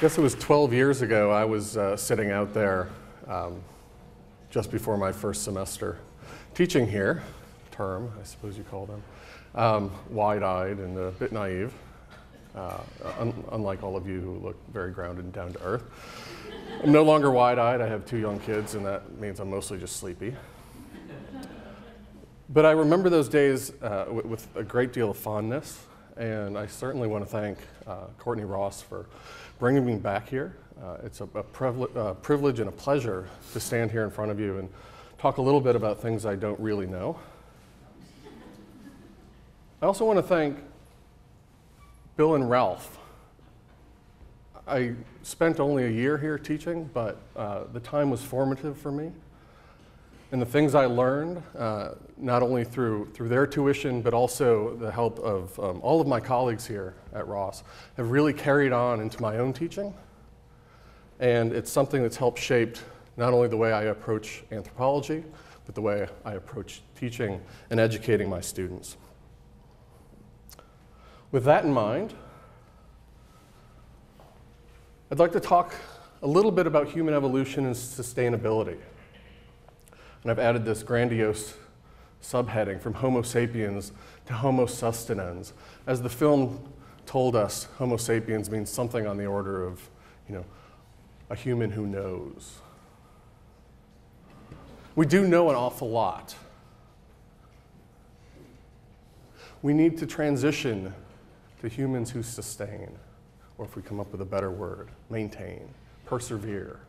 I guess it was 12 years ago, I was uh, sitting out there um, just before my first semester teaching here, term, I suppose you call them, um, wide eyed and a bit naive, uh, un- unlike all of you who look very grounded and down to earth. I'm no longer wide eyed, I have two young kids, and that means I'm mostly just sleepy. But I remember those days uh, with a great deal of fondness, and I certainly want to thank uh, Courtney Ross for bringing me back here. Uh, it's a, a uh, privilege and a pleasure to stand here in front of you and talk a little bit about things I don't really know. I also want to thank Bill and Ralph. I spent only a year here teaching, but uh, the time was formative for me. And the things I learned, uh, not only through, through their tuition, but also the help of um, all of my colleagues here at Ross, have really carried on into my own teaching. And it's something that's helped shape not only the way I approach anthropology, but the way I approach teaching and educating my students. With that in mind, I'd like to talk a little bit about human evolution and sustainability. And I've added this grandiose subheading from Homo sapiens to Homo sustinens. As the film told us, Homo sapiens means something on the order of, you know, a human who knows. We do know an awful lot. We need to transition to humans who sustain, or if we come up with a better word, maintain, persevere.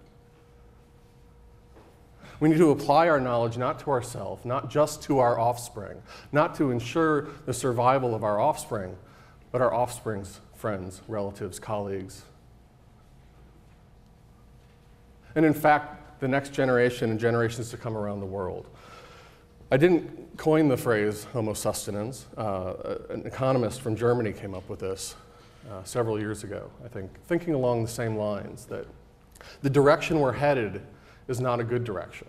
We need to apply our knowledge not to ourselves, not just to our offspring, not to ensure the survival of our offspring, but our offspring's friends, relatives, colleagues. And in fact, the next generation and generations to come around the world. I didn't coin the phrase homo sustinens. Uh, an economist from Germany came up with this uh, several years ago, I think, thinking along the same lines that the direction we're headed is not a good direction.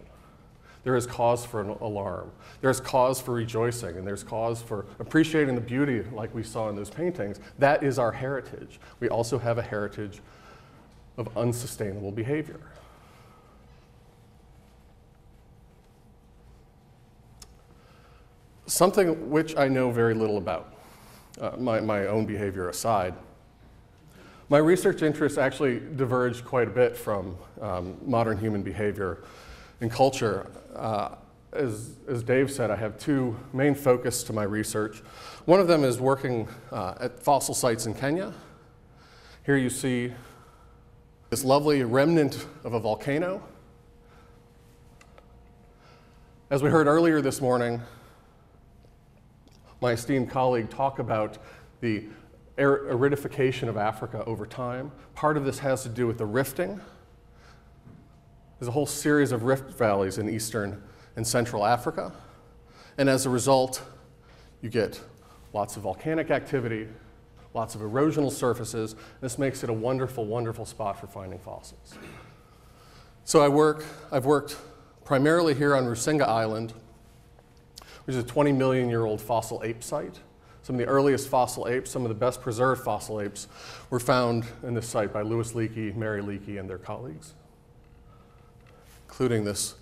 There is cause for an alarm. There's cause for rejoicing, and there's cause for appreciating the beauty like we saw in those paintings. That is our heritage. We also have a heritage of unsustainable behavior. Something which I know very little about, uh, my, my own behavior aside. My research interests actually diverged quite a bit from um, modern human behavior and culture. Uh, as, as Dave said, I have two main focus to my research. One of them is working uh, at fossil sites in Kenya. Here you see this lovely remnant of a volcano. As we heard earlier this morning, my esteemed colleague talk about the Er, aridification of Africa over time. Part of this has to do with the rifting. There's a whole series of rift valleys in eastern and central Africa. And as a result, you get lots of volcanic activity, lots of erosional surfaces. This makes it a wonderful, wonderful spot for finding fossils. So I work, I've worked primarily here on Rusinga Island, which is a 20 million year old fossil ape site. Some of the earliest fossil apes, some of the best preserved fossil apes, were found in this site by Louis Leakey, Mary Leakey, and their colleagues, including this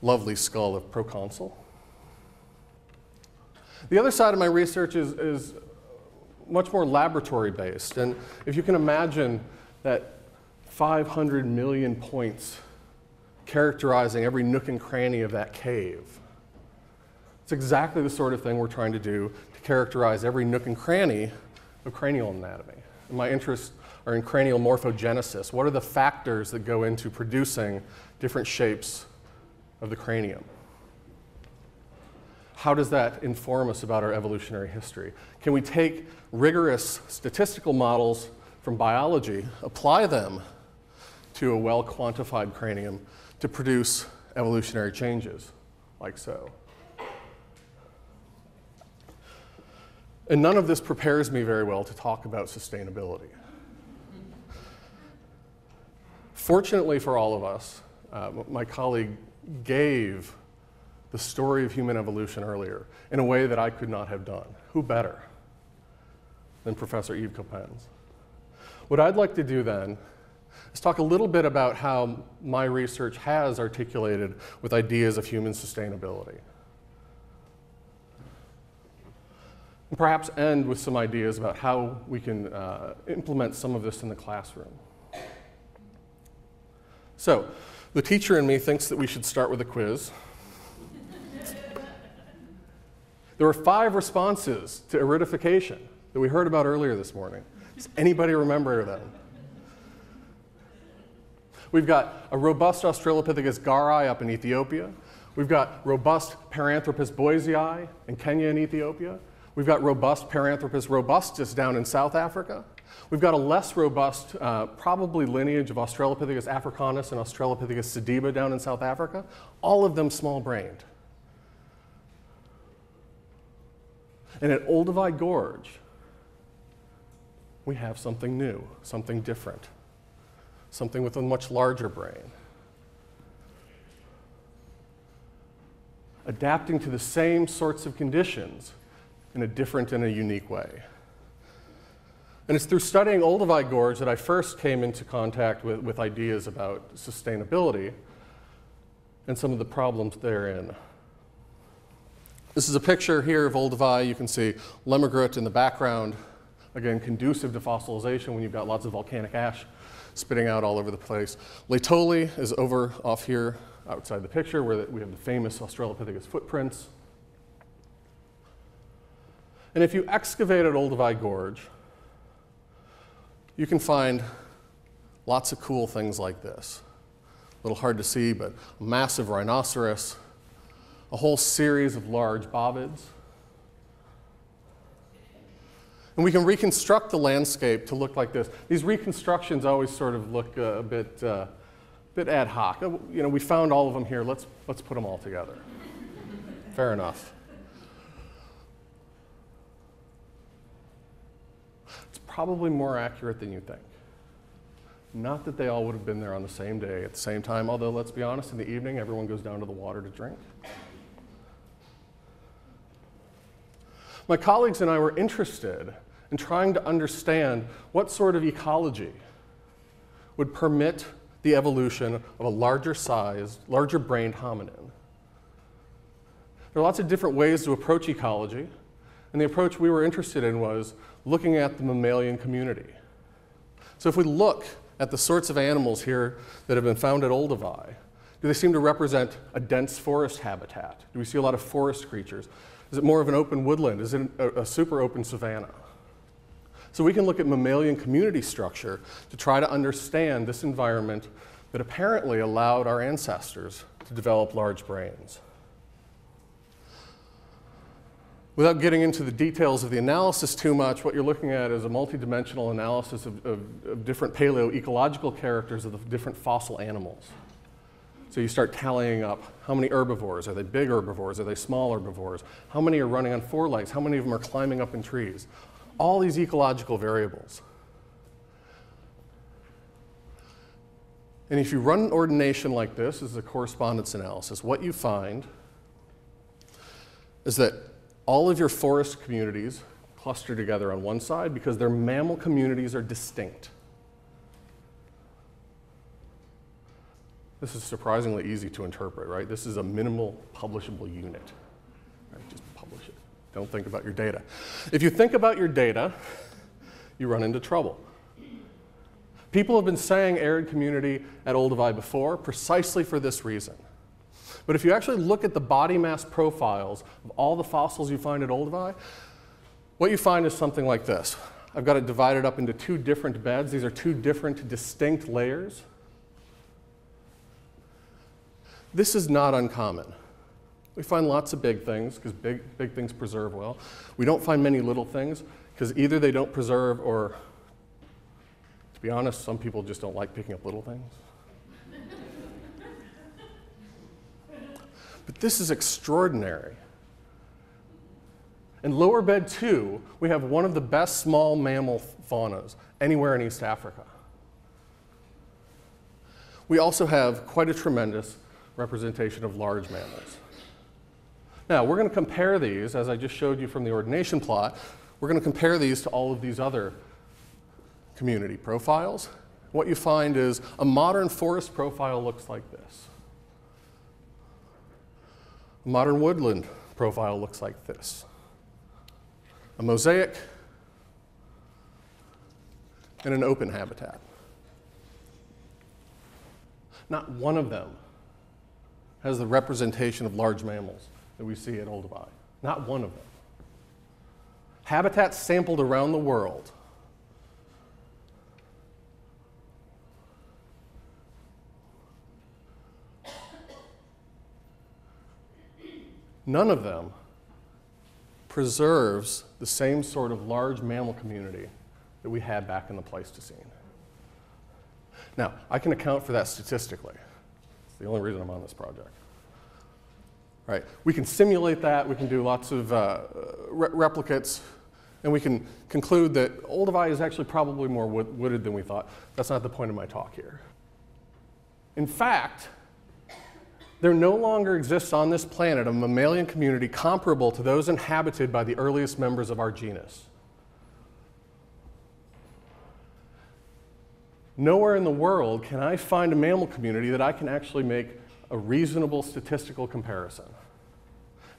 lovely skull of proconsul. The other side of my research is, is much more laboratory based. And if you can imagine that 500 million points characterizing every nook and cranny of that cave, it's exactly the sort of thing we're trying to do characterize every nook and cranny of cranial anatomy. And my interests are in cranial morphogenesis. What are the factors that go into producing different shapes of the cranium? How does that inform us about our evolutionary history? Can we take rigorous statistical models from biology, apply them to a well quantified cranium to produce evolutionary changes, like so? And none of this prepares me very well to talk about sustainability. Fortunately for all of us, uh, my colleague gave the story of human evolution earlier in a way that I could not have done. Who better than Professor Yves Coppens? What I'd like to do then is talk a little bit about how my research has articulated with ideas of human sustainability. And perhaps end with some ideas about how we can uh, implement some of this in the classroom. So, the teacher in me thinks that we should start with a quiz. there were five responses to aridification that we heard about earlier this morning. Does anybody remember them? We've got a robust Australopithecus garhi up in Ethiopia. We've got robust Paranthropus boisei in Kenya and Ethiopia. We've got robust Paranthropus robustus down in South Africa. We've got a less robust, uh, probably lineage of Australopithecus africanus and Australopithecus sediba down in South Africa, all of them small brained. And at Olduvai Gorge, we have something new, something different, something with a much larger brain. Adapting to the same sorts of conditions in a different and a unique way. And it's through studying Olduvai Gorge that I first came into contact with, with ideas about sustainability and some of the problems therein. This is a picture here of Olduvai. You can see Lemagrut in the background, again, conducive to fossilization when you've got lots of volcanic ash spitting out all over the place. Laetoli is over off here outside the picture where we have the famous Australopithecus footprints. And if you excavate at Olduvai Gorge, you can find lots of cool things like this. A little hard to see, but a massive rhinoceros, a whole series of large bovids. And we can reconstruct the landscape to look like this. These reconstructions always sort of look uh, a bit, uh, bit ad hoc. Uh, you know, we found all of them here. Let's, let's put them all together. Fair enough. Probably more accurate than you think. Not that they all would have been there on the same day at the same time, although let's be honest, in the evening, everyone goes down to the water to drink. My colleagues and I were interested in trying to understand what sort of ecology would permit the evolution of a larger sized, larger brained hominin. There are lots of different ways to approach ecology, and the approach we were interested in was looking at the mammalian community. So if we look at the sorts of animals here that have been found at Olduvai, do they seem to represent a dense forest habitat? Do we see a lot of forest creatures? Is it more of an open woodland? Is it a, a super open savanna? So we can look at mammalian community structure to try to understand this environment that apparently allowed our ancestors to develop large brains. Without getting into the details of the analysis too much, what you're looking at is a multidimensional analysis of, of, of different paleoecological characters of the different fossil animals. So you start tallying up how many herbivores. Are they big herbivores? Are they small herbivores? How many are running on four legs? How many of them are climbing up in trees? All these ecological variables. And if you run an ordination like this, this is a correspondence analysis, what you find is that all of your forest communities cluster together on one side because their mammal communities are distinct. This is surprisingly easy to interpret, right? This is a minimal publishable unit. Right? Just publish it. Don't think about your data. If you think about your data, you run into trouble. People have been saying arid community at Olduvai before precisely for this reason. But if you actually look at the body mass profiles of all the fossils you find at Olduvai, what you find is something like this. I've got it divided up into two different beds. These are two different distinct layers. This is not uncommon. We find lots of big things because big, big things preserve well. We don't find many little things because either they don't preserve or, to be honest, some people just don't like picking up little things. But this is extraordinary. In lower bed two, we have one of the best small mammal faunas anywhere in East Africa. We also have quite a tremendous representation of large mammals. Now, we're going to compare these, as I just showed you from the ordination plot, we're going to compare these to all of these other community profiles, what you find is a modern forest profile looks like this. Modern woodland profile looks like this. A mosaic and an open habitat. Not one of them has the representation of large mammals that we see at Olduvai. Not one of them. Habitats sampled around the world none of them preserves the same sort of large mammal community that we had back in the Pleistocene. Now, I can account for that statistically. It's the only reason I'm on this project. Right? We can simulate that, we can do lots of uh, re replicates, and we can conclude that Olduvai is actually probably more wood wooded than we thought. That's not the point of my talk here. In fact, there no longer exists on this planet a mammalian community comparable to those inhabited by the earliest members of our genus. Nowhere in the world can I find a mammal community that I can actually make a reasonable statistical comparison.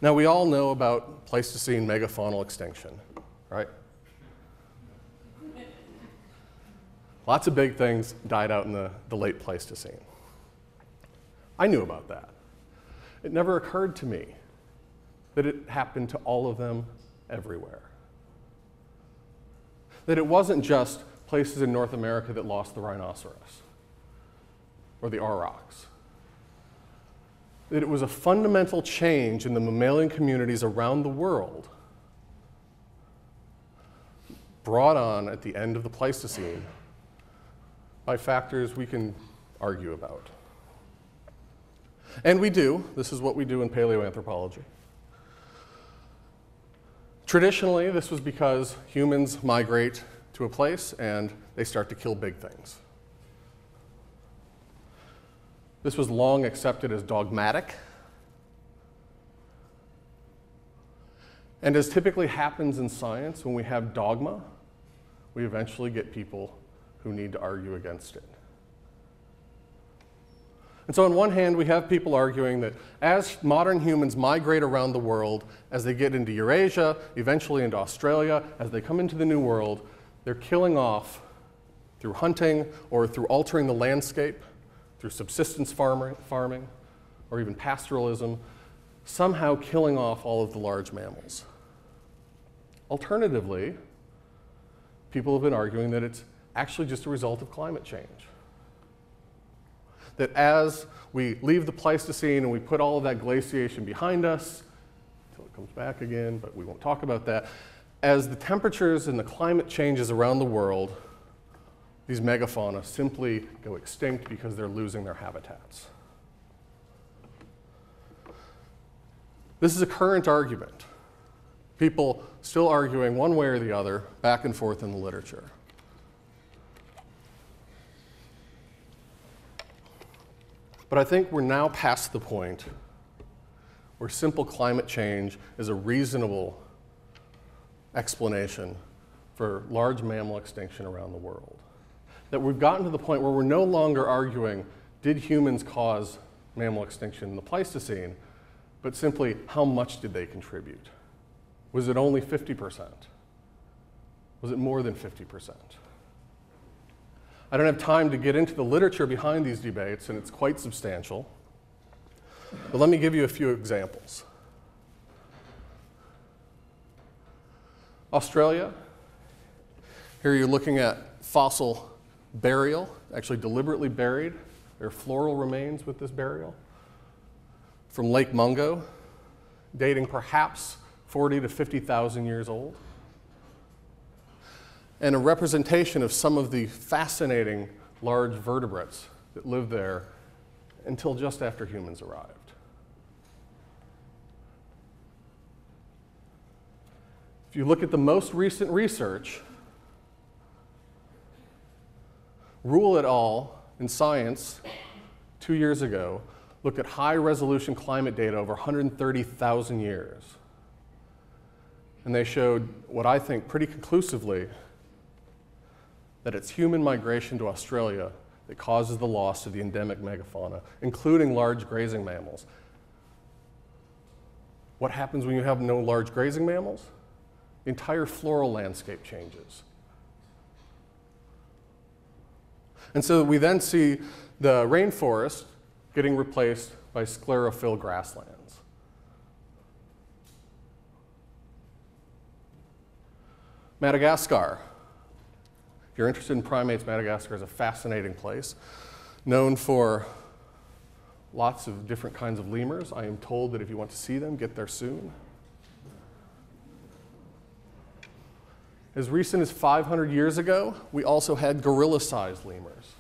Now, we all know about Pleistocene megafaunal extinction, right? Lots of big things died out in the, the late Pleistocene. I knew about that. It never occurred to me that it happened to all of them everywhere. That it wasn't just places in North America that lost the rhinoceros or the aurochs. That it was a fundamental change in the mammalian communities around the world brought on at the end of the Pleistocene by factors we can argue about. And we do. This is what we do in paleoanthropology. Traditionally, this was because humans migrate to a place and they start to kill big things. This was long accepted as dogmatic. And as typically happens in science, when we have dogma, we eventually get people who need to argue against it. And so, on one hand, we have people arguing that as modern humans migrate around the world, as they get into Eurasia, eventually into Australia, as they come into the New World, they're killing off through hunting or through altering the landscape, through subsistence farming, farming or even pastoralism, somehow killing off all of the large mammals. Alternatively, people have been arguing that it's actually just a result of climate change that as we leave the Pleistocene and we put all of that glaciation behind us, until it comes back again, but we won't talk about that, as the temperatures and the climate changes around the world, these megafauna simply go extinct because they're losing their habitats. This is a current argument. People still arguing one way or the other back and forth in the literature. But I think we're now past the point where simple climate change is a reasonable explanation for large mammal extinction around the world. That we've gotten to the point where we're no longer arguing, did humans cause mammal extinction in the Pleistocene, but simply how much did they contribute? Was it only 50%? Was it more than 50%? I don't have time to get into the literature behind these debates, and it's quite substantial. But let me give you a few examples. Australia, here you're looking at fossil burial, actually deliberately buried. There are floral remains with this burial from Lake Mungo, dating perhaps 40 to 50,000 years old and a representation of some of the fascinating large vertebrates that lived there until just after humans arrived. If you look at the most recent research, Rule et al. in Science two years ago looked at high resolution climate data over 130,000 years. And they showed what I think pretty conclusively that it's human migration to Australia that causes the loss of the endemic megafauna, including large grazing mammals. What happens when you have no large grazing mammals? The entire floral landscape changes. And so we then see the rainforest getting replaced by sclerophyll grasslands. Madagascar. If you're interested in primates, Madagascar is a fascinating place, known for lots of different kinds of lemurs. I am told that if you want to see them, get there soon. As recent as 500 years ago, we also had gorilla sized lemurs,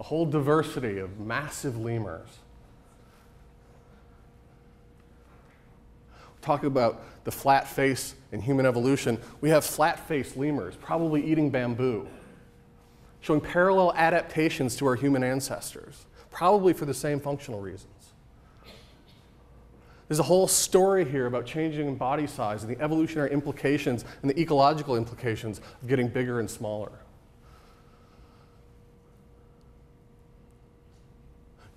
a whole diversity of massive lemurs. Talking about the flat face in human evolution, we have flat faced lemurs, probably eating bamboo, showing parallel adaptations to our human ancestors, probably for the same functional reasons. There's a whole story here about changing body size and the evolutionary implications and the ecological implications of getting bigger and smaller.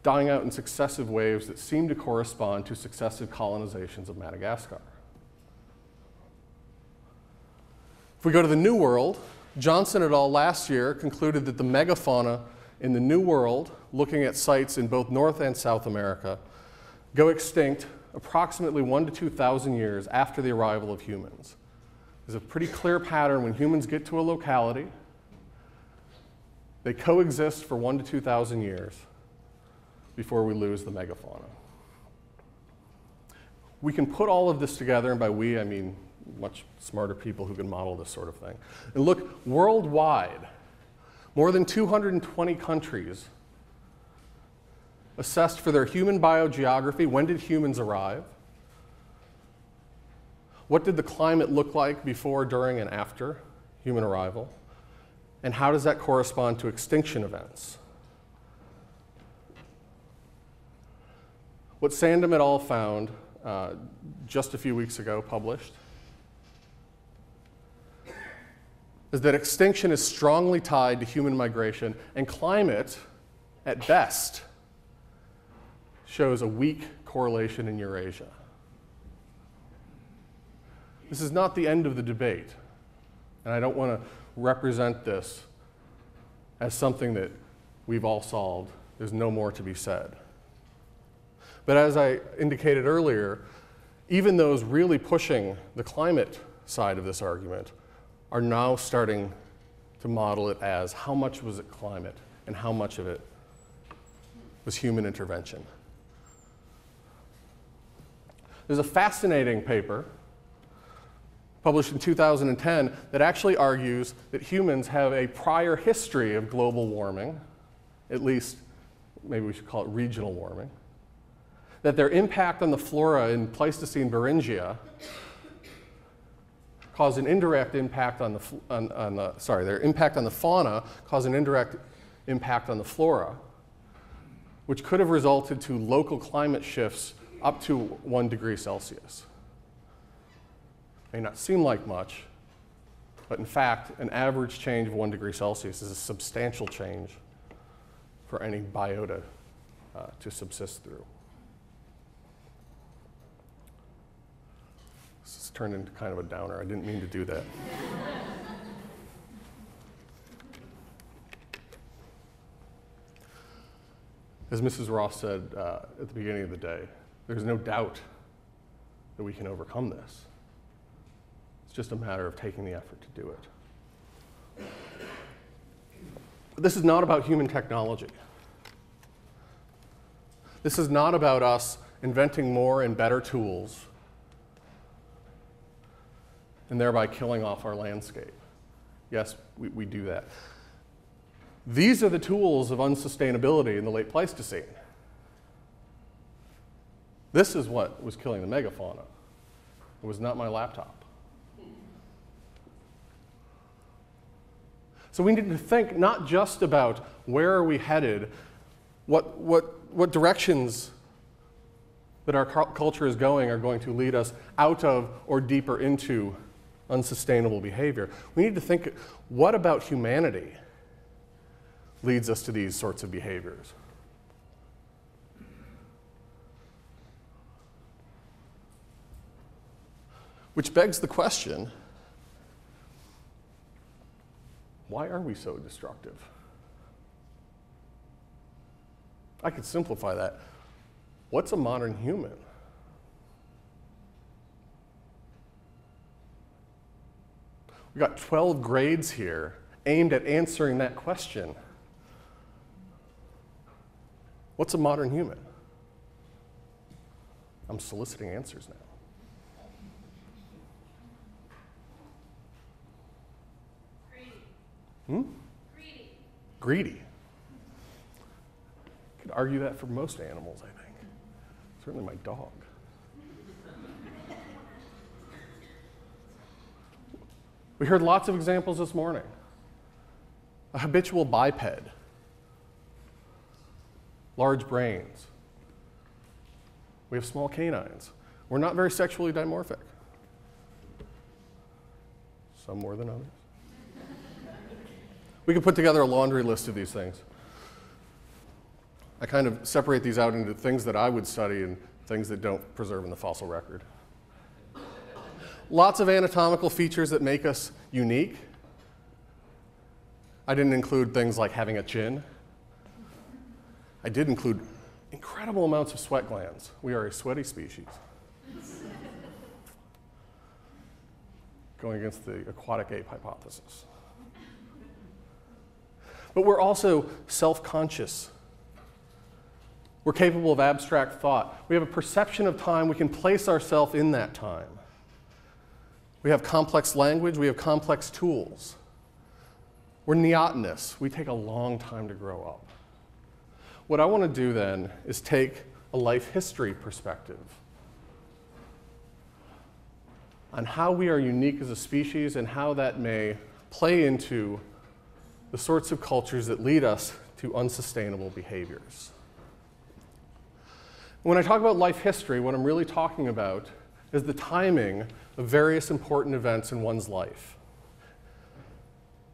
Dying out in successive waves that seem to correspond to successive colonizations of Madagascar. If we go to the New World, Johnson et al. last year concluded that the megafauna in the New World, looking at sites in both North and South America, go extinct approximately one to 2,000 years after the arrival of humans. There's a pretty clear pattern when humans get to a locality, they coexist for one to 2,000 years before we lose the megafauna. We can put all of this together, and by we, I mean much smarter people who can model this sort of thing. And look, worldwide, more than 220 countries assessed for their human biogeography. When did humans arrive? What did the climate look like before, during, and after human arrival? And how does that correspond to extinction events? What Sandom et al. found uh, just a few weeks ago, published, is that extinction is strongly tied to human migration, and climate, at best, shows a weak correlation in Eurasia. This is not the end of the debate, and I don't want to represent this as something that we've all solved. There's no more to be said. But as I indicated earlier, even those really pushing the climate side of this argument are now starting to model it as how much was it climate and how much of it was human intervention. There's a fascinating paper published in 2010 that actually argues that humans have a prior history of global warming, at least maybe we should call it regional warming, that their impact on the flora in Pleistocene Beringia caused an indirect impact on the, on, on the, sorry, their impact on the fauna caused an indirect impact on the flora, which could have resulted to local climate shifts up to one degree Celsius. May not seem like much, but in fact, an average change of one degree Celsius is a substantial change for any biota uh, to subsist through. Has turned into kind of a downer. I didn't mean to do that. As Mrs. Ross said uh, at the beginning of the day, there's no doubt that we can overcome this. It's just a matter of taking the effort to do it. But this is not about human technology. This is not about us inventing more and better tools and thereby killing off our landscape. Yes, we, we do that. These are the tools of unsustainability in the late Pleistocene. This is what was killing the megafauna. It was not my laptop. So we need to think not just about where are we headed, what, what, what directions that our culture is going are going to lead us out of or deeper into unsustainable behavior, we need to think what about humanity leads us to these sorts of behaviors? Which begs the question why are we so destructive? I could simplify that. What's a modern human? We got 12 grades here aimed at answering that question. What's a modern human? I'm soliciting answers now. Hmm? Greedy. Greedy. Could argue that for most animals, I think. Certainly my dog. We heard lots of examples this morning. A habitual biped, large brains. We have small canines. We're not very sexually dimorphic. Some more than others. We could put together a laundry list of these things. I kind of separate these out into things that I would study and things that don't preserve in the fossil record. Lots of anatomical features that make us unique. I didn't include things like having a chin. I did include incredible amounts of sweat glands. We are a sweaty species. Going against the aquatic ape hypothesis. But we're also self conscious. We're capable of abstract thought. We have a perception of time. We can place ourselves in that time. We have complex language. We have complex tools. We're neotenous. We take a long time to grow up. What I want to do then is take a life history perspective on how we are unique as a species and how that may play into the sorts of cultures that lead us to unsustainable behaviors. When I talk about life history, what I'm really talking about is the timing of various important events in one's life,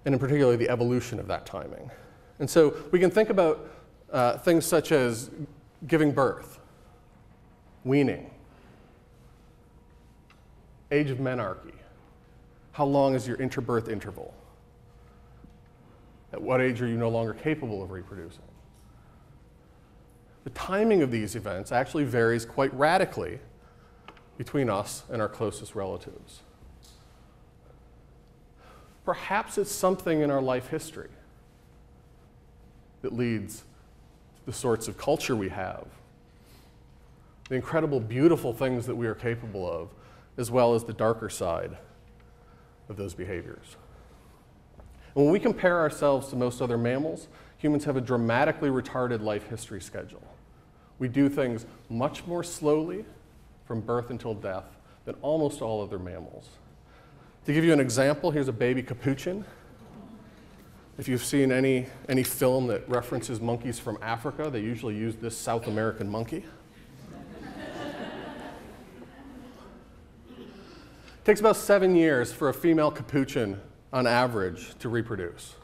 and in particular, the evolution of that timing. And so we can think about uh, things such as giving birth, weaning, age of menarche, how long is your interbirth interval? At what age are you no longer capable of reproducing? The timing of these events actually varies quite radically between us and our closest relatives. Perhaps it's something in our life history that leads to the sorts of culture we have, the incredible, beautiful things that we are capable of, as well as the darker side of those behaviors. And when we compare ourselves to most other mammals, humans have a dramatically retarded life history schedule. We do things much more slowly from birth until death than almost all other mammals. To give you an example, here's a baby capuchin. If you've seen any, any film that references monkeys from Africa, they usually use this South American monkey. It takes about seven years for a female capuchin on average to reproduce.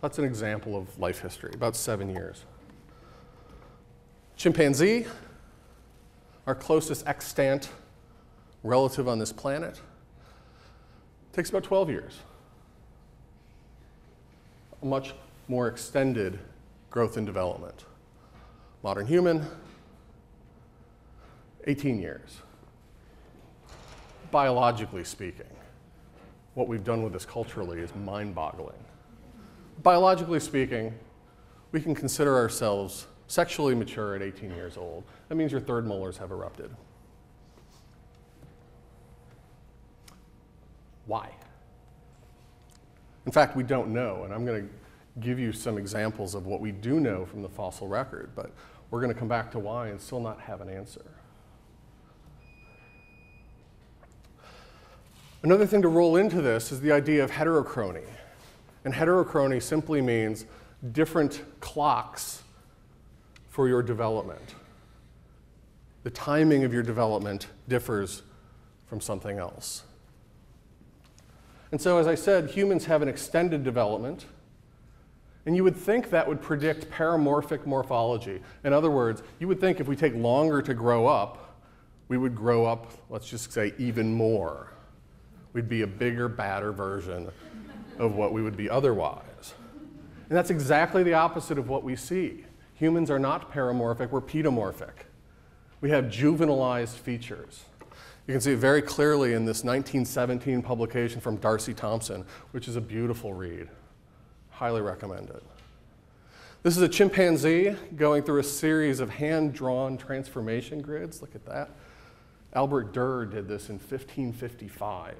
That's an example of life history, about seven years. Chimpanzee, our closest extant relative on this planet, takes about 12 years. A much more extended growth and development. Modern human, 18 years. Biologically speaking, what we've done with this culturally is mind boggling. Biologically speaking, we can consider ourselves sexually mature at 18 years old. That means your third molars have erupted. Why? In fact, we don't know, and I'm going to give you some examples of what we do know from the fossil record, but we're going to come back to why and still not have an answer. Another thing to roll into this is the idea of heterochrony. And heterochrony simply means different clocks for your development. The timing of your development differs from something else. And so, as I said, humans have an extended development. And you would think that would predict peramorphic morphology. In other words, you would think if we take longer to grow up, we would grow up, let's just say, even more. We'd be a bigger, badder version of what we would be otherwise. And that's exactly the opposite of what we see. Humans are not peramorphic, we're pedomorphic. We have juvenilized features. You can see it very clearly in this 1917 publication from D'Arcy Thompson, which is a beautiful read. Highly recommend it. This is a chimpanzee going through a series of hand drawn transformation grids. Look at that. Albert Durr did this in 1555.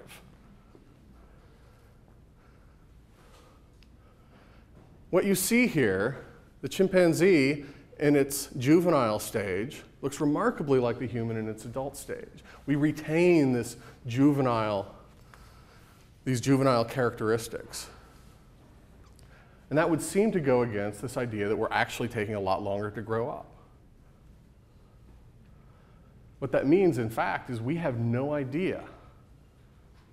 What you see here, the chimpanzee in its juvenile stage looks remarkably like the human in its adult stage. We retain this juvenile, these juvenile characteristics. And that would seem to go against this idea that we're actually taking a lot longer to grow up. What that means, in fact, is we have no idea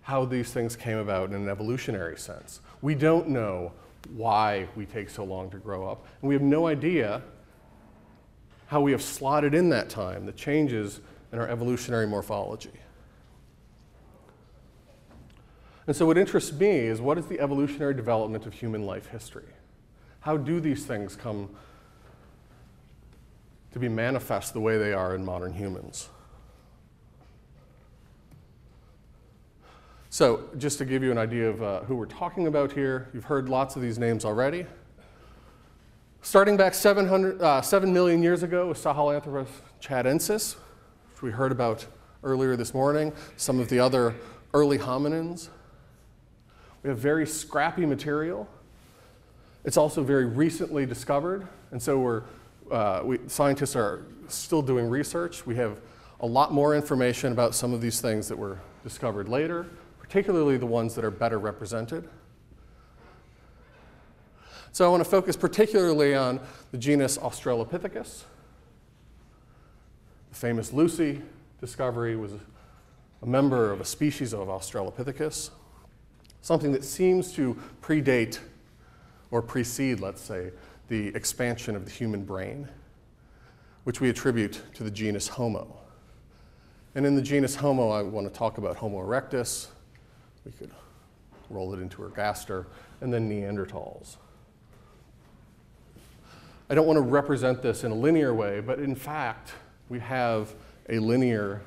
how these things came about in an evolutionary sense. We don't know why we take so long to grow up, and we have no idea how we have slotted in that time, the changes in our evolutionary morphology. And so, what interests me is what is the evolutionary development of human life history? How do these things come to be manifest the way they are in modern humans? So, just to give you an idea of uh, who we're talking about here, you've heard lots of these names already. Starting back 700, uh, 7 million years ago with Sahelanthropus tchadensis, which we heard about earlier this morning, some of the other early hominins. We have very scrappy material. It's also very recently discovered, and so we're, uh, we, scientists are still doing research. We have a lot more information about some of these things that were discovered later, particularly the ones that are better represented. So I want to focus particularly on the genus Australopithecus. The famous Lucy discovery was a member of a species of Australopithecus, something that seems to predate or precede, let's say, the expansion of the human brain, which we attribute to the genus Homo. And in the genus Homo, I want to talk about Homo erectus. We could roll it into ergaster, and then Neanderthals. I don't want to represent this in a linear way, but in fact, we have a linear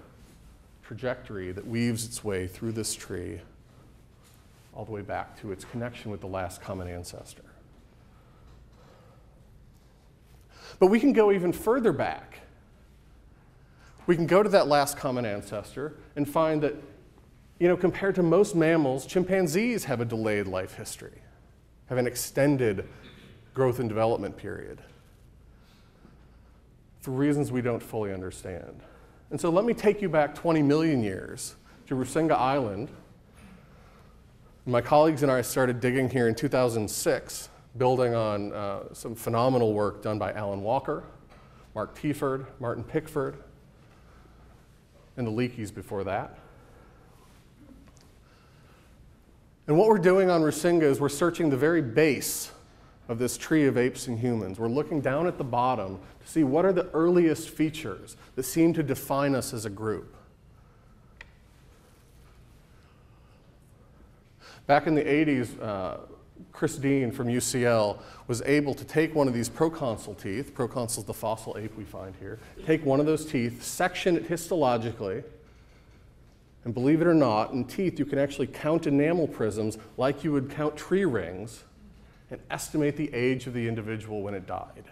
trajectory that weaves its way through this tree all the way back to its connection with the last common ancestor. But we can go even further back. We can go to that last common ancestor and find that, you know, compared to most mammals, chimpanzees have a delayed life history, have an extended growth and development period for reasons we don't fully understand. And so let me take you back 20 million years to Rusinga Island. My colleagues and I started digging here in 2006, building on uh, some phenomenal work done by Alan Walker, Mark Teaford, Martin Pickford, and the Leakeys before that. And what we're doing on Rusinga is we're searching the very base of this tree of apes and humans. We're looking down at the bottom to see what are the earliest features that seem to define us as a group. Back in the 80s, uh, Chris Dean from UCL was able to take one of these proconsul teeth, proconsul is the fossil ape we find here, take one of those teeth, section it histologically, and believe it or not, in teeth you can actually count enamel prisms like you would count tree rings and estimate the age of the individual when it died.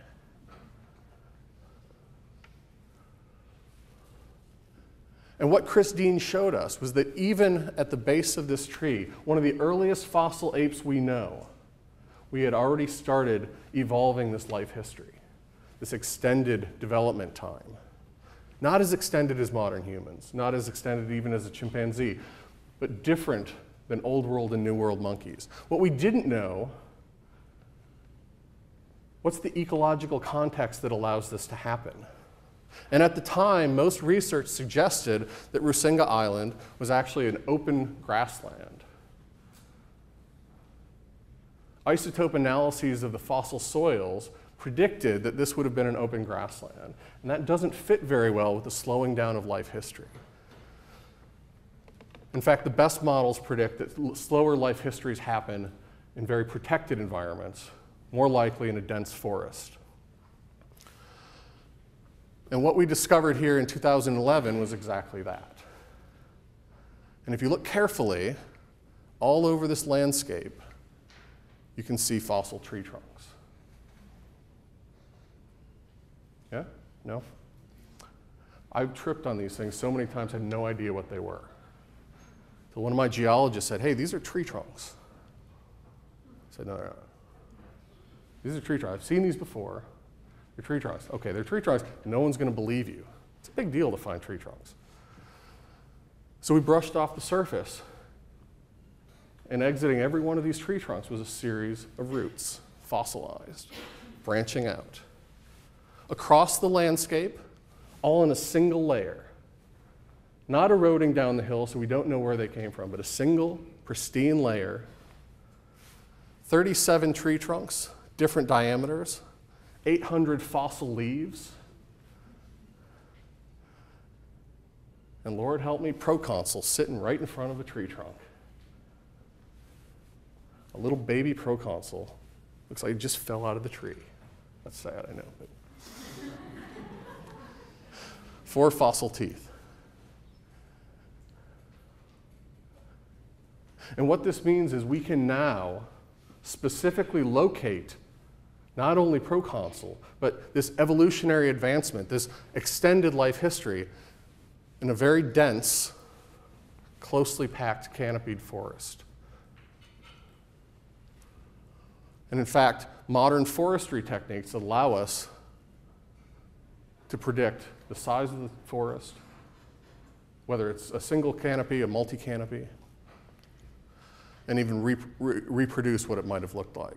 And what Chris Dean showed us was that even at the base of this tree, one of the earliest fossil apes we know, we had already started evolving this life history, this extended development time. Not as extended as modern humans, not as extended even as a chimpanzee, but different than Old World and New World monkeys. What we didn't know what's the ecological context that allows this to happen? And at the time, most research suggested that Rusinga Island was actually an open grassland. Isotope analyses of the fossil soils predicted that this would have been an open grassland. And that doesn't fit very well with the slowing down of life history. In fact, the best models predict that slower life histories happen in very protected environments, more likely in a dense forest. And what we discovered here in 2011 was exactly that. And if you look carefully, all over this landscape, you can see fossil tree trunks. Yeah? No? I've tripped on these things so many times I had no idea what they were. So one of my geologists said, hey, these are tree trunks. I said, no, no, no. These are tree trunks. I've seen these before. They're tree trunks. Okay, they're tree trunks. No one's going to believe you. It's a big deal to find tree trunks. So we brushed off the surface. And exiting every one of these tree trunks was a series of roots, fossilized, branching out. Across the landscape, all in a single layer. Not eroding down the hill, so we don't know where they came from, but a single, pristine layer. 37 tree trunks, different diameters, 800 fossil leaves. And Lord help me, proconsul sitting right in front of a tree trunk. A little baby proconsul. Looks like it just fell out of the tree. That's sad, I know. But. Four fossil teeth. And what this means is we can now specifically locate not only proconsul, but this evolutionary advancement, this extended life history in a very dense, closely packed canopied forest. And in fact, modern forestry techniques allow us to predict the size of the forest, whether it's a single canopy, a multi canopy, and even re- re- reproduce what it might have looked like.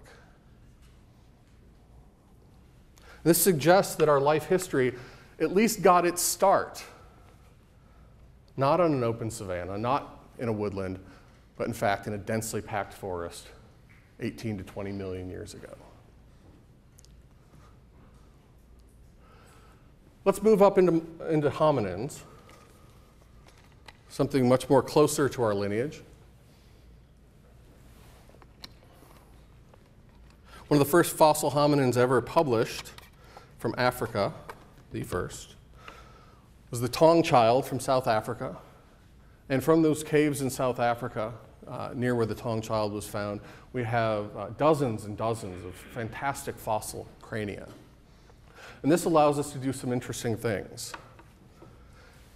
This suggests that our life history at least got its start, not on an open savanna, not in a woodland, but in fact in a densely packed forest 18 to 20 million years ago. Let's move up into, into hominins, something much more closer to our lineage. One of the first fossil hominins ever published from Africa, the first, was the Taung child from South Africa. And from those caves in South Africa, uh, near where the Taung child was found, we have uh, dozens and dozens of fantastic fossil crania. And this allows us to do some interesting things.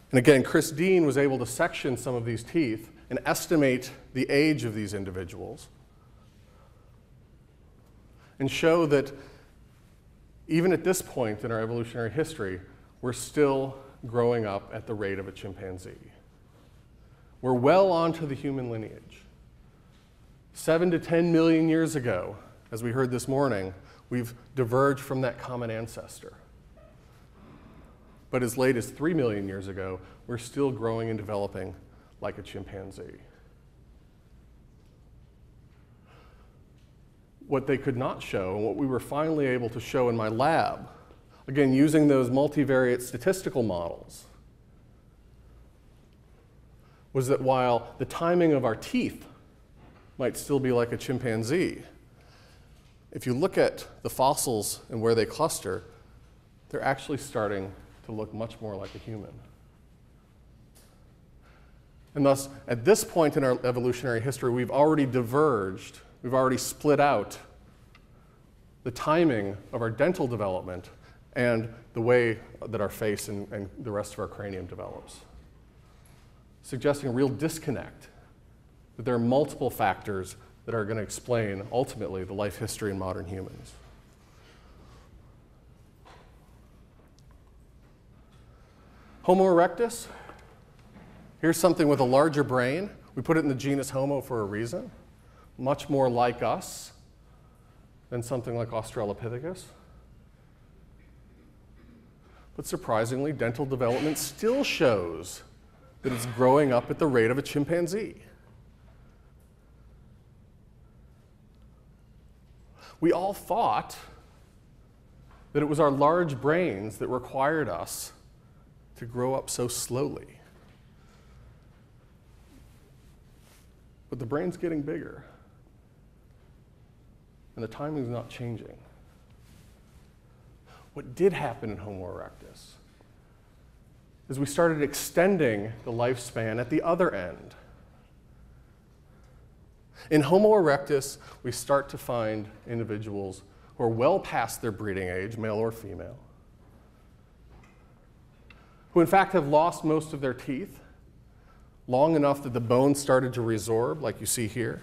And again, Chris Dean was able to section some of these teeth and estimate the age of these individuals and show that even at this point in our evolutionary history, we're still growing up at the rate of a chimpanzee. We're well onto the human lineage. Seven to 10 million years ago, as we heard this morning, we've diverged from that common ancestor. But as late as 3 million years ago, we're still growing and developing like a chimpanzee. what they could not show, and what we were finally able to show in my lab, again, using those multivariate statistical models, was that while the timing of our teeth might still be like a chimpanzee, if you look at the fossils and where they cluster, they're actually starting to look much more like a human. And thus, at this point in our evolutionary history, we've already diverged We've already split out the timing of our dental development and the way that our face and, and the rest of our cranium develops, suggesting a real disconnect, that there are multiple factors that are going to explain ultimately the life history in modern humans. Homo erectus, here's something with a larger brain. We put it in the genus Homo for a reason much more like us than something like Australopithecus. But surprisingly, dental development still shows that it's growing up at the rate of a chimpanzee. We all thought that it was our large brains that required us to grow up so slowly. But the brain's getting bigger, and the timing's not changing. What did happen in Homo erectus is we started extending the lifespan at the other end. In Homo erectus, we start to find individuals who are well past their breeding age, male or female, who in fact have lost most of their teeth long enough that the bones started to resorb, like you see here,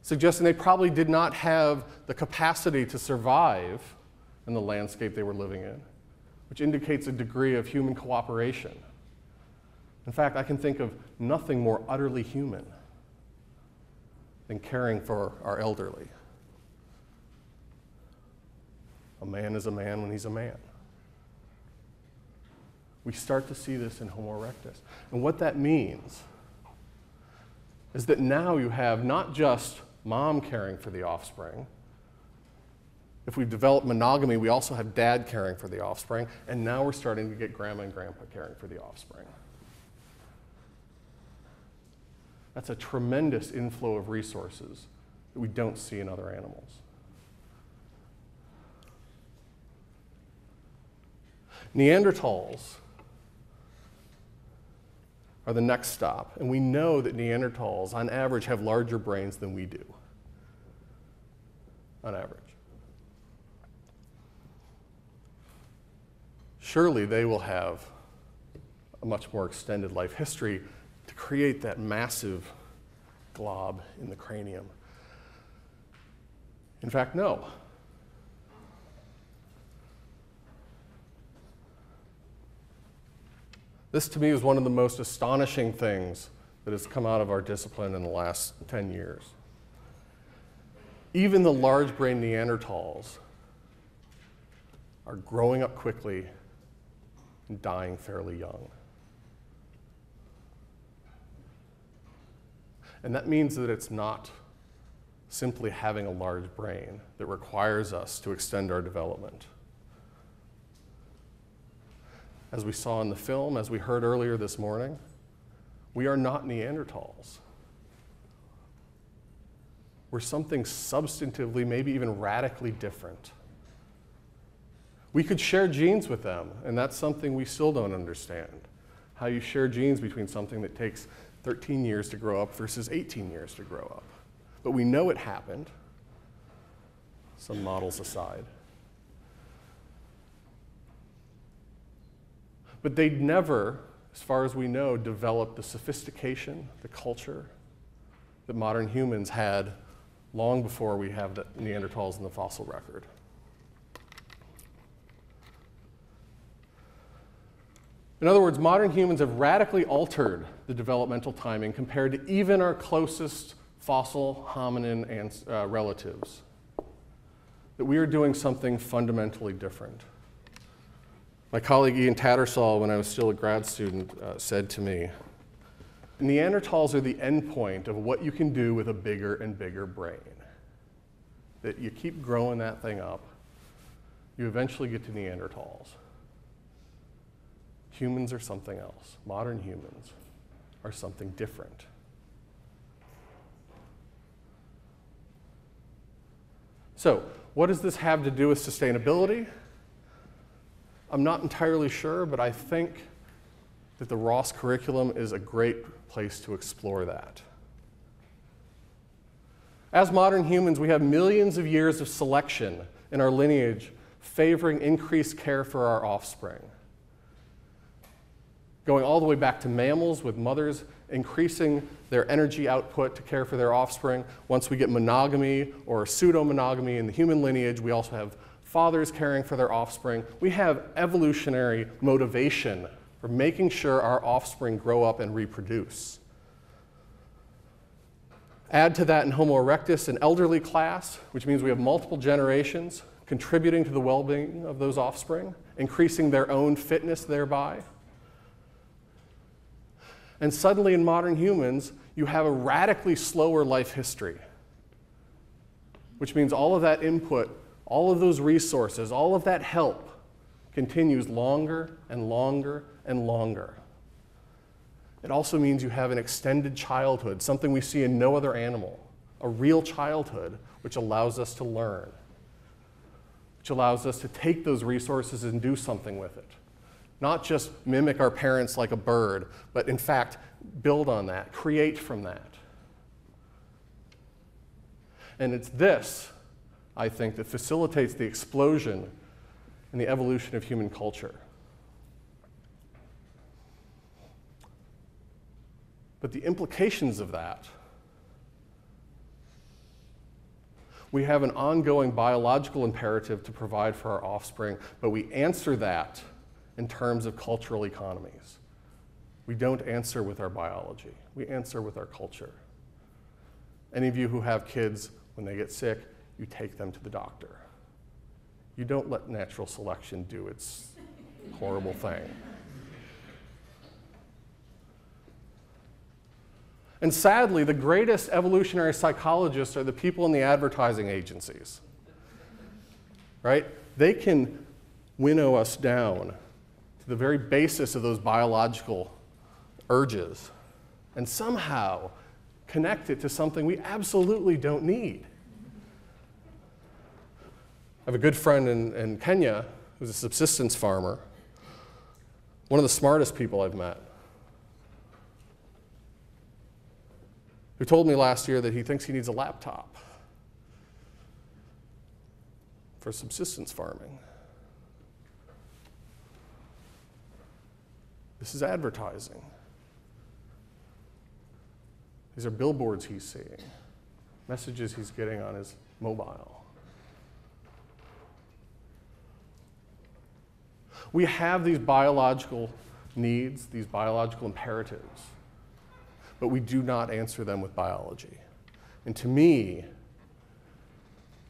suggesting they probably did not have the capacity to survive in the landscape they were living in, which indicates a degree of human cooperation. In fact, I can think of nothing more utterly human than caring for our elderly. A man is a man when he's a man. We start to see this in Homo erectus. And what that means is that now you have not just mom caring for the offspring. If we've developed monogamy, we also have dad caring for the offspring, and now we're starting to get grandma and grandpa caring for the offspring. That's a tremendous inflow of resources that we don't see in other animals. Neanderthals are the next stop, and we know that Neanderthals, on average, have larger brains than we do. On average. Surely they will have a much more extended life history to create that massive glob in the cranium. In fact, no. This to me is one of the most astonishing things that has come out of our discipline in the last 10 years. Even the large brain Neanderthals are growing up quickly and dying fairly young. And that means that it's not simply having a large brain that requires us to extend our development. As we saw in the film, as we heard earlier this morning, we are not Neanderthals. We're something substantively, maybe even radically different. We could share genes with them, and that's something we still don't understand. How you share genes between something that takes 13 years to grow up versus 18 years to grow up. But we know it happened, some models aside. But they'd never, as far as we know, developed the sophistication, the culture that modern humans had long before we have the Neanderthals in the fossil record. In other words, modern humans have radically altered the developmental timing compared to even our closest fossil hominin and, uh, relatives. That we are doing something fundamentally different. My colleague Ian Tattersall, when I was still a grad student, uh, said to me Neanderthals are the endpoint of what you can do with a bigger and bigger brain. That you keep growing that thing up, you eventually get to Neanderthals. Humans are something else. Modern humans are something different. So, what does this have to do with sustainability? I'm not entirely sure, but I think that the Ross curriculum is a great place to explore that. As modern humans, we have millions of years of selection in our lineage favoring increased care for our offspring going all the way back to mammals with mothers increasing their energy output to care for their offspring. Once we get monogamy or pseudo monogamy in the human lineage, we also have fathers caring for their offspring. We have evolutionary motivation for making sure our offspring grow up and reproduce. Add to that in Homo erectus an elderly class, which means we have multiple generations contributing to the well being of those offspring, increasing their own fitness thereby. And suddenly, in modern humans, you have a radically slower life history, which means all of that input, all of those resources, all of that help continues longer and longer and longer. It also means you have an extended childhood, something we see in no other animal, a real childhood, which allows us to learn, which allows us to take those resources and do something with it. Not just mimic our parents like a bird, but in fact, build on that, create from that. And it's this, I think, that facilitates the explosion and the evolution of human culture. But the implications of that we have an ongoing biological imperative to provide for our offspring, but we answer that in terms of cultural economies. We don't answer with our biology, we answer with our culture. Any of you who have kids, when they get sick, you take them to the doctor. You don't let natural selection do its horrible thing. And sadly, the greatest evolutionary psychologists are the people in the advertising agencies. Right? They can winnow us down to the very basis of those biological urges and somehow connect it to something we absolutely don't need. I have a good friend in, in Kenya who's a subsistence farmer, one of the smartest people I've met, who told me last year that he thinks he needs a laptop for subsistence farming. This is advertising. These are billboards he's seeing, messages he's getting on his mobile. We have these biological needs, these biological imperatives, but we do not answer them with biology. And to me,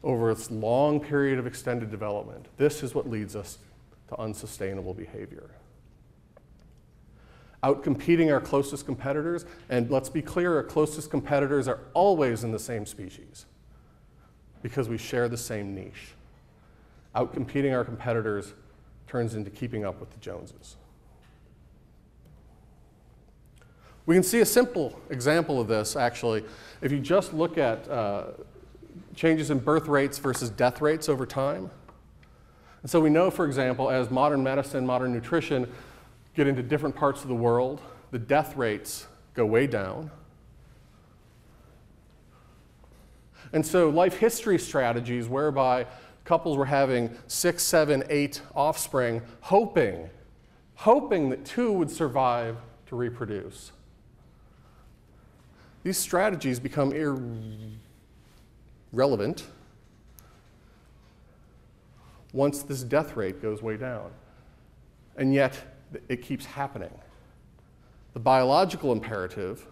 over this long period of extended development, this is what leads us to unsustainable behavior. Outcompeting our closest competitors, and let's be clear, our closest competitors are always in the same species because we share the same niche. Outcompeting our competitors turns into keeping up with the Joneses. We can see a simple example of this actually if you just look at uh, changes in birth rates versus death rates over time. And so we know, for example, as modern medicine, modern nutrition get into different parts of the world, the death rates go way down. And so life history strategies whereby couples were having six, seven, eight offspring, hoping, hoping that two would survive to reproduce. These strategies become irrelevant once this death rate goes way down. And yet, it keeps happening. The biological imperative,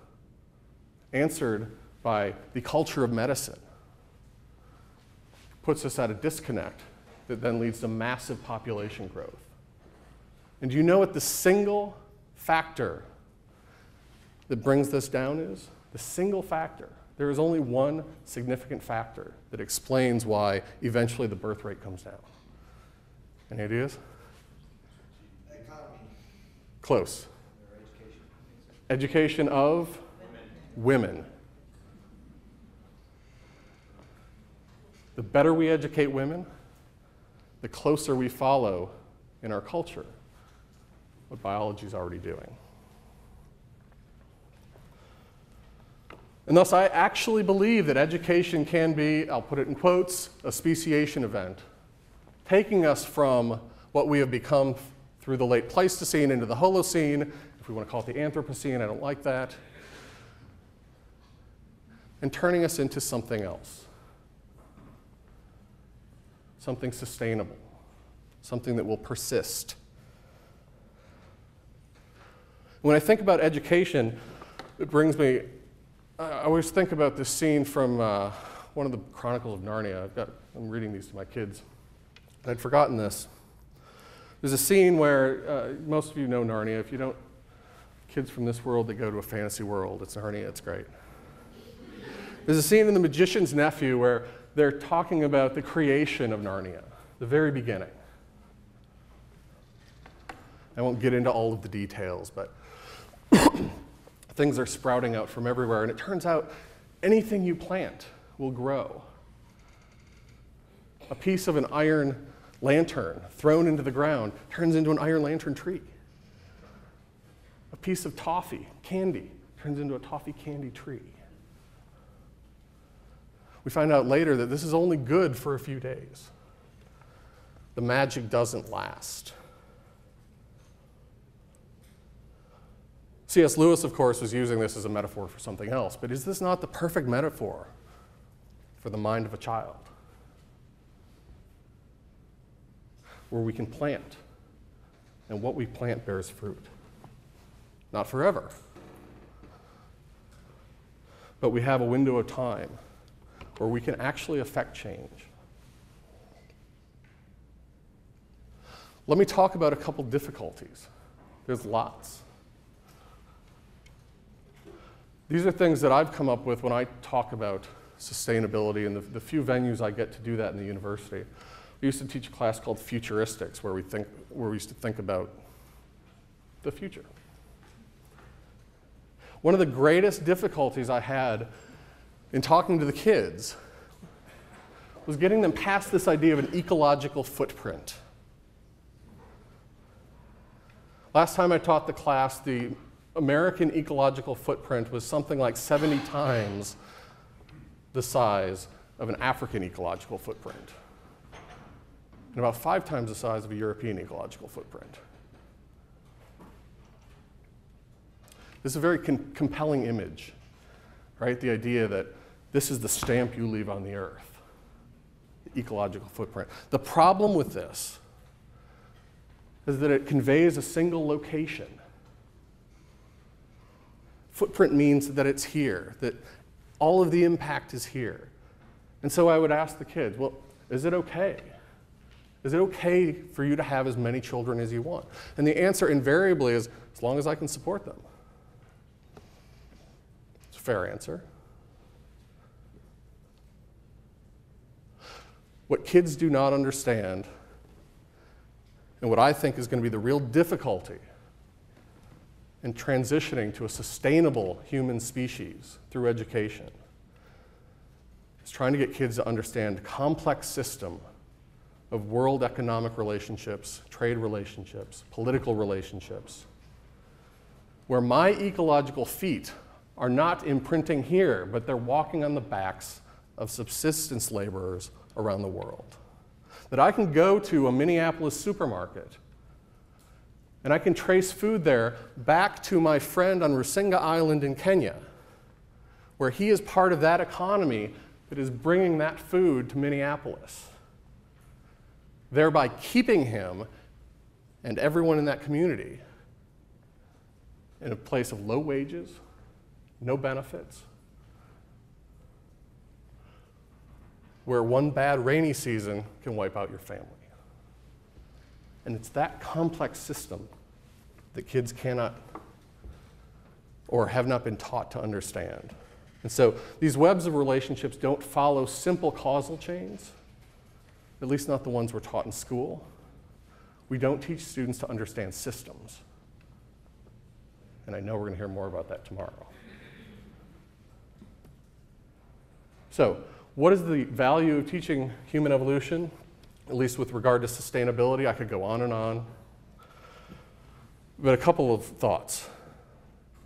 answered by the culture of medicine, puts us at a disconnect that then leads to massive population growth. And do you know what the single factor that brings this down is? The single factor. There is only one significant factor that explains why eventually the birth rate comes down. Any ideas? Economy. Close. Education. Education of women. women. The better we educate women, the closer we follow in our culture what biology is already doing. And thus, I actually believe that education can be, I'll put it in quotes, a speciation event, taking us from what we have become through the late Pleistocene into the Holocene, if we want to call it the Anthropocene, I don't like that, and turning us into something else something sustainable, something that will persist. When I think about education, it brings me, I always think about this scene from uh, one of the Chronicles of Narnia. I've got, I'm reading these to my kids. I'd forgotten this. There's a scene where, uh, most of you know Narnia. If you don't, Kids from this world that go to a fantasy world. It's Narnia, it's great. There's a scene in The Magician's Nephew where they're talking about the creation of Narnia, the very beginning. I won't get into all of the details, but things are sprouting out from everywhere. And it turns out anything you plant will grow. A piece of an iron lantern thrown into the ground turns into an iron lantern tree. A piece of toffee, candy, turns into a toffee candy tree. We find out later that this is only good for a few days. The magic doesn't last. C.S. Lewis, of course, was using this as a metaphor for something else, but is this not the perfect metaphor for the mind of a child? Where we can plant, and what we plant bears fruit. Not forever, but we have a window of time where we can actually affect change. Let me talk about a couple difficulties. There's lots. These are things that I've come up with when I talk about sustainability and the, the few venues I get to do that in the university. I used to teach a class called Futuristics, where we, think, where we used to think about the future. One of the greatest difficulties I had in talking to the kids was getting them past this idea of an ecological footprint. Last time I taught the class, the American ecological footprint was something like 70 times the size of an African ecological footprint, and about five times the size of a European ecological footprint. This is a very compelling image, right? The idea that this is the stamp you leave on the earth, the ecological footprint. The problem with this is that it conveys a single location Footprint means that it's here, that all of the impact is here. And so I would ask the kids, well, is it okay? Is it okay for you to have as many children as you want? And the answer invariably is as long as I can support them. It's a fair answer. What kids do not understand, and what I think is going to be the real difficulty in transitioning to a sustainable human species through education. is trying to get kids to understand a complex system of world economic relationships, trade relationships, political relationships, where my ecological feet are not imprinting here, but they're walking on the backs of subsistence laborers around the world. That I can go to a Minneapolis supermarket and I can trace food there back to my friend on Rusinga Island in Kenya, where he is part of that economy that is bringing that food to Minneapolis, thereby keeping him and everyone in that community in a place of low wages, no benefits, where one bad rainy season can wipe out your family. And it's that complex system that kids cannot or have not been taught to understand. And so these webs of relationships don't follow simple causal chains, at least not the ones we're taught in school. We don't teach students to understand systems. And I know we're going to hear more about that tomorrow. So, what is the value of teaching human evolution? at least with regard to sustainability. I could go on and on. But a couple of thoughts.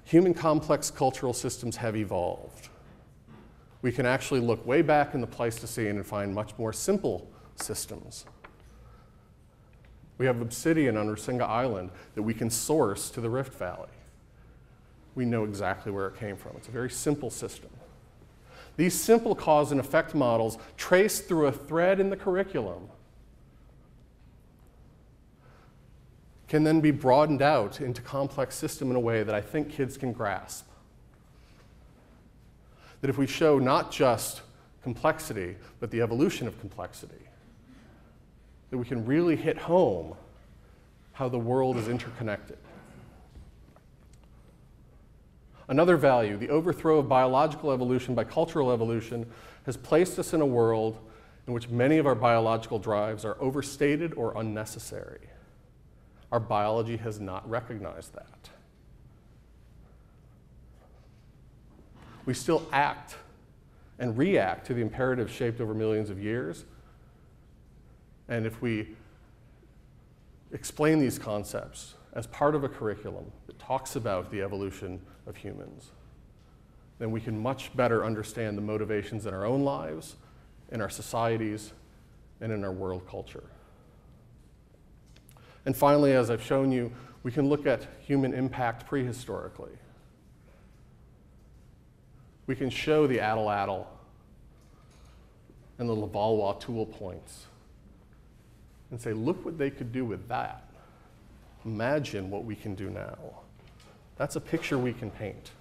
Human complex cultural systems have evolved. We can actually look way back in the Pleistocene and find much more simple systems. We have obsidian on Rusinga Island that we can source to the Rift Valley. We know exactly where it came from. It's a very simple system. These simple cause and effect models trace through a thread in the curriculum can then be broadened out into complex system in a way that I think kids can grasp. That if we show not just complexity, but the evolution of complexity, that we can really hit home how the world is interconnected. Another value, the overthrow of biological evolution by cultural evolution, has placed us in a world in which many of our biological drives are overstated or unnecessary. Our biology has not recognized that. We still act and react to the imperatives shaped over millions of years. And if we explain these concepts as part of a curriculum that talks about the evolution of humans, then we can much better understand the motivations in our own lives, in our societies, and in our world culture. And finally, as I've shown you, we can look at human impact prehistorically. We can show the Atlatl and the Levallois tool points and say, look what they could do with that. Imagine what we can do now. That's a picture we can paint.